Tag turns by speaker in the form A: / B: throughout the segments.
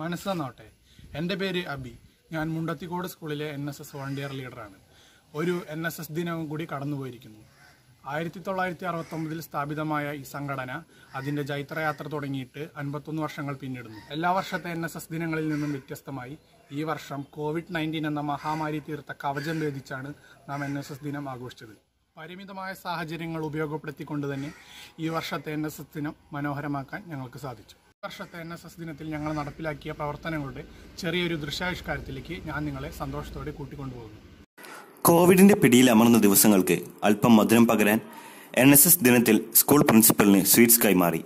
A: മനസ്സ് തന്നോട്ടെ എന്റെ പേര് അബി. ഞാൻ മുണ്ടത്തിക്കോട് സ്കൂളിലെ എൻ എസ് എസ് വോളണ്ടിയർ ലീഡറാണ്. ഒരു എൻ എസ് എസ് ദിനവും കൂടി കടന്നുപോയിരിക്കുന്നു. ആയിരത്തി തൊള്ളായിരത്തി അറുപത്തൊമ്പതിൽ സ്ഥാപിതമായ ഈ സംഘടന അതിന്റെ ജൈത്രയാത്ര തുടങ്ങിയിട്ട് അൻപത്തൊന്ന് വർഷങ്ങൾ പിന്നിടുന്നു. എല്ലാ വർഷത്തെ എൻ എസ് എസ് ദിനങ്ങളിൽ നിന്നും വ്യത്യസ്തമായി ഈ വർഷം കോവിഡ് നയന്റീൻ എന്ന മഹാമാരി തീർത്ത കവചം ഭേദിച്ചാണ് നാം എൻ എസ് എസ് ദിനം ആഘോഷിച്ചത്. പരിമിതമായ സാഹചര്യങ്ങൾ ഉപയോഗപ്പെടുത്തിക്കൊണ്ട് തന്നെ ഈ വർഷത്തെ എൻ എസ് എസ് ദിനം മനോഹരമാക്കാൻ ഞങ്ങൾക്ക് സാധിച്ചു. വർഷത്തെ എൻ എസ് എസ് ദിനത്തിൽ ഞങ്ങൾ നടപ്പിലാക്കിയ പ്രവർത്തനങ്ങളുടെ ചെറിയൊരു ദൃശ്യാവിഷ്കാരത്തിലേക്ക് ഞാൻ നിങ്ങളെ സന്തോഷത്തോടെ കൂട്ടിക്കൊണ്ടുപോകുന്നു.
B: കോവിഡിന്റെ പിടിയിൽ അമർന്ന ദിവസങ്ങൾക്ക് അല്പം മധുരം പകരാൻ എൻ എസ് എസ് ദിനത്തിൽ സ്കൂൾ പ്രിൻസിപ്പലിന് സ്വീറ്റ്സ് കൈമാറി.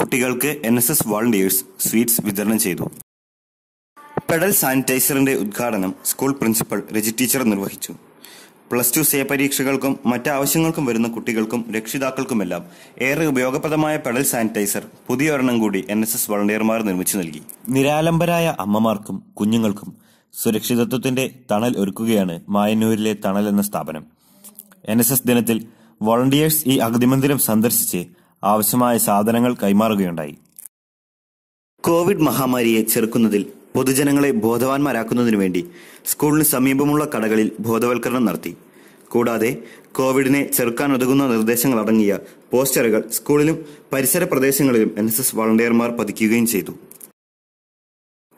B: കുട്ടികൾക്ക് N S S volunteers sweets വിതരണം ചെയ്തു. പെഡൽ സാനിറ്റൈസറിന്റെ ഉദ്ഘാടനം സ്കൂൾ പ്രിൻസിപ്പൽ രജി ടീച്ചർ നിർവഹിച്ചു. പ്ലസ് ടു സേ പരീക്ഷകൾക്കും മറ്റ് ആവശ്യങ്ങൾക്കും വരുന്ന കുട്ടികൾക്കും രക്ഷിതാക്കൾക്കുമെല്ലാം ഏറെ ഉപയോഗപ്രദമായ പെഡൽ സാനിറ്റൈസർ പുതിയ ഒരെണ്ണം കൂടി എൻ എസ് എസ് വളണ്ടിയർമാർ നിർമ്മിച്ചു നൽകി. നിരാലംബരായ അമ്മമാർക്കും കുഞ്ഞുങ്ങൾക്കും സുരക്ഷിതത്വത്തിന്റെ തണൽ ഒരുക്കുകയാണ് മായന്നൂരിലെ തണൽ എന്ന സ്ഥാപനം. എൻ എസ് എസ് ദിനത്തിൽ വളണ്ടിയേഴ്സ് ഈ അഗതിമന്ദിരം സന്ദർശിച്ച് ആവശ്യമായ സാധനങ്ങൾ കൈമാറുകയുണ്ടായി. കോവിഡ് മഹാമാരിയെ ചെറുക്കുന്നതിൽ പൊതുജനങ്ങളെ ബോധവാന്മാരാക്കുന്നതിനു വേണ്ടി സ്കൂളിന് സമീപമുള്ള കടകളിൽ ബോധവൽക്കരണം നടത്തി. കൂടാതെ കോവിഡിനെ ചെറുക്കാൻ ഉതകുന്ന നിർദ്ദേശങ്ങൾ അടങ്ങിയ പോസ്റ്ററുകൾ സ്കൂളിലും പരിസര പ്രദേശങ്ങളിലും എൻ എസ് എസ് വളണ്ടിയർമാർ പതിക്കുകയും ചെയ്തു.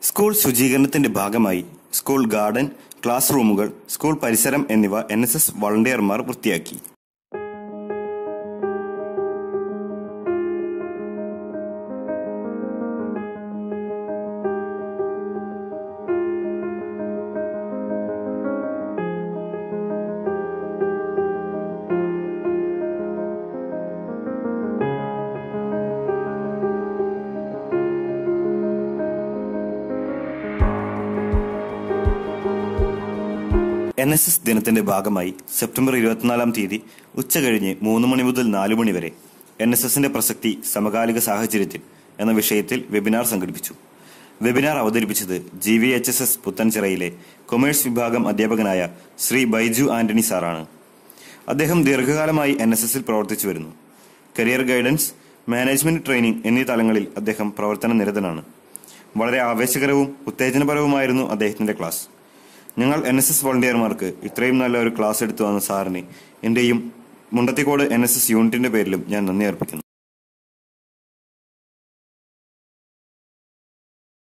B: സ്കൂൾ ശുചീകരണത്തിന്റെ ഭാഗമായി സ്കൂൾ ഗാർഡൻ ക്ലാസ് റൂമുകൾ സ്കൂൾ പരിസരം എന്നിവ എൻ എസ് എസ് വളണ്ടിയർമാർ വൃത്തിയാക്കി. എൻ എസ് എസ് ദിനത്തിന്റെ ഭാഗമായി സെപ്റ്റംബർ ഇരുപത്തിനാലാം തീയതി ഉച്ച ഉച്ചകഴിഞ്ഞ് മൂന്ന് മണി മുതൽ നാലു മണി വരെ എൻ എസ് എസിന്റെ പ്രസക്തി സമകാലിക സാഹചര്യത്തിൽ എന്ന വിഷയത്തിൽ വെബിനാർ സംഘടിപ്പിച്ചു. വെബിനാർ അവതരിപ്പിച്ചത് G V H S S പുത്തൻചിറയിലെ commerce വിഭാഗം അധ്യാപകനായ ശ്രീ ബൈജു ആന്റണി സാറാണ്. അദ്ദേഹം ദീർഘകാലമായി എൻ എസ് എസിൽ പ്രവർത്തിച്ചു വരുന്നു. കരിയർ ഗൈഡൻസ് മാനേജ്മെന്റ് ട്രെയിനിങ് എന്നീ തലങ്ങളിൽ അദ്ദേഹം പ്രവർത്തന നിരതനാണ്. വളരെ ആവേശകരവും ഉത്തേജനപരവുമായിരുന്നു അദ്ദേഹത്തിന്റെ ക്ലാസ്. ഞങ്ങൾ എൻ എസ് എസ് വോളണ്ടിയർമാർക്ക് ഇത്രയും നല്ല ഒരു ക്ലാസ് എടുത്തു വന്ന സാറിന് എന്റെയും മുണ്ടത്തിക്കോട് എൻ എസ് എസ് യൂണിറ്റിന്റെ പേരിലും ഞാൻ നന്ദി അർപ്പിക്കുന്നു.